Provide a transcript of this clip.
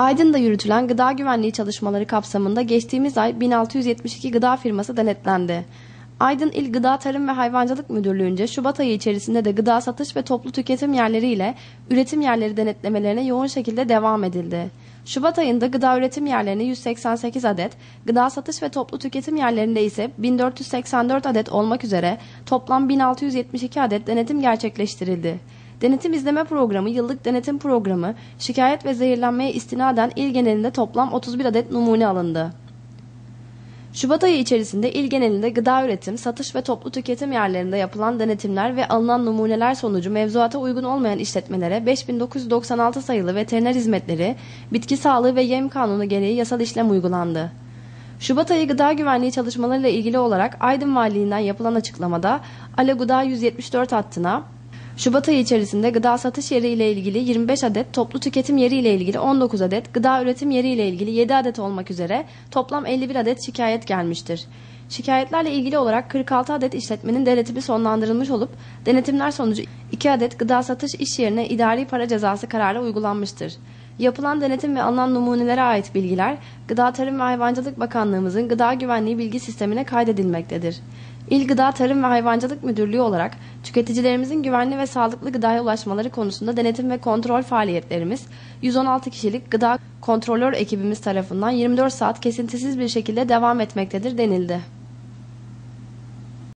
Aydın'da yürütülen gıda güvenliği çalışmaları kapsamında geçtiğimiz ay 1672 gıda firması denetlendi. Aydın İl Gıda Tarım ve Hayvancılık Müdürlüğü'nce Şubat ayı içerisinde de gıda satış ve toplu tüketim yerleri ile üretim yerleri denetlemelerine yoğun şekilde devam edildi. Şubat ayında gıda üretim yerlerine 188 adet, gıda satış ve toplu tüketim yerlerinde ise 1484 adet olmak üzere toplam 1672 adet denetim gerçekleştirildi. Denetim izleme programı, yıllık denetim programı, şikayet ve zehirlenmeye istinaden il genelinde toplam 31 adet numune alındı. Şubat ayı içerisinde il genelinde gıda üretim, satış ve toplu tüketim yerlerinde yapılan denetimler ve alınan numuneler sonucu mevzuata uygun olmayan işletmelere 5996 sayılı veteriner hizmetleri, bitki sağlığı ve yem kanunu gereği yasal işlem uygulandı. Şubat ayı gıda güvenliği çalışmalarıyla ilgili olarak Aydın Valiliğinden yapılan açıklamada Ale Gıda 174 hattına Şubat ayı içerisinde gıda satış yeri ile ilgili 25 adet, toplu tüketim yeri ile ilgili 19 adet, gıda üretim yeri ile ilgili 7 adet olmak üzere toplam 51 adet şikayet gelmiştir. Şikayetlerle ilgili olarak 46 adet işletmenin denetimi sonlandırılmış olup denetimler sonucu 2 adet gıda satış iş yerine idari para cezası kararı uygulanmıştır. Yapılan denetim ve alınan numunelere ait bilgiler Gıda Tarım ve Hayvancılık Bakanlığımızın Gıda Güvenliği Bilgi Sistemine kaydedilmektedir. İl Gıda Tarım ve Hayvancılık Müdürlüğü olarak tüketicilerimizin güvenli ve sağlıklı gıdaya ulaşmaları konusunda denetim ve kontrol faaliyetlerimiz 116 kişilik gıda kontrolör ekibimiz tarafından 24 saat kesintisiz bir şekilde devam etmektedir denildi.